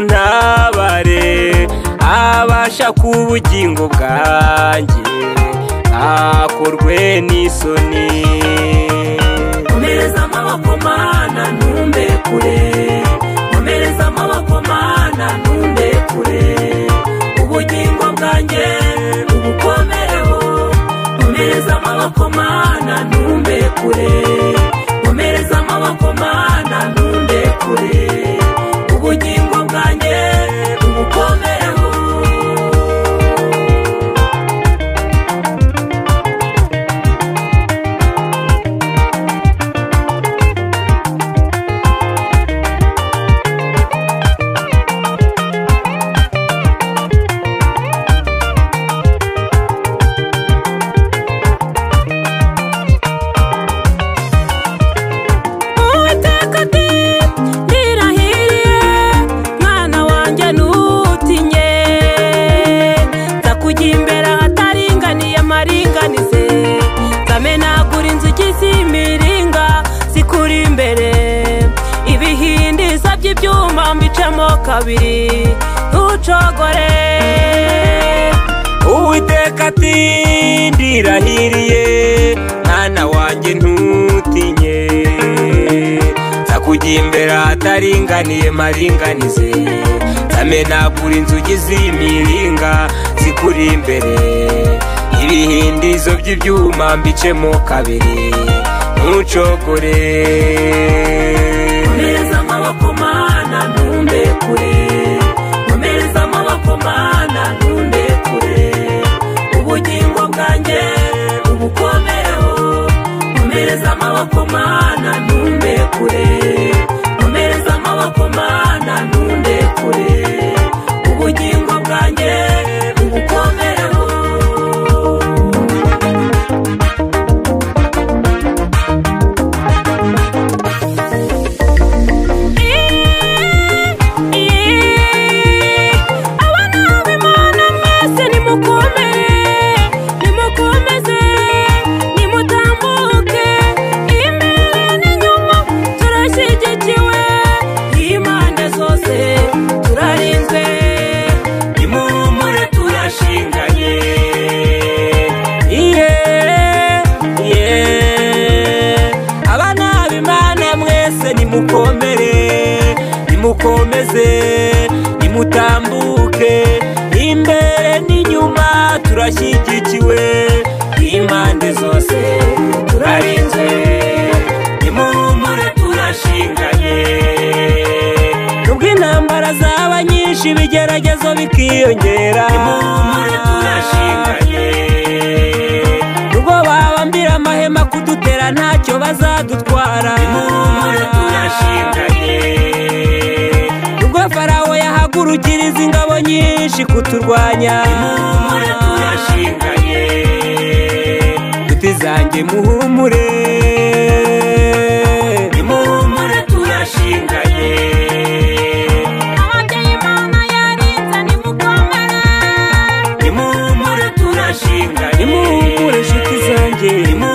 untabare abasha ku ubugingo bwanjye akorwe n'isoni nkomereza amaboko mana ntumbe kure nkomereza amaboko mana ntumbe kure ubugingo bwanjye ubukomereho nkomereza amaboko mana ntumbe kure nkomereza amaboko mana ntumbe kure mera ataringaniye amaringanize zamenagura inzuki z'imiringa zikura imbere ibihindiza by'ibyuma mbicamo kabiri ntucogore uwiteka ati ndirahiriye mwana wanjye ntutinye nzakugiye imbere ahataringaniye maringanize zamenagura inzuki z'imiringa kuri imbere ibihindizo by'ibyuma mbicemo kabiri ntucogore neza amaboko ntumbe kure Come muze nimutambuke imbere n'inyuma turashyigikiwe impande zose turarinze nimuhumure turashinganye nubwo intambara zaba nyinshi ibigeragezo bikiyongera nimuhumure turashinganye nubwo babambira amahema kudutera ntacyo bazadutwara nyinshi kuturwanya muhumure turashinganye dute zanjye muhumure muhumure turashinganye ababyeyi mama yarinze nimukomere muhumure turashinganye muhumure inshuti zanjye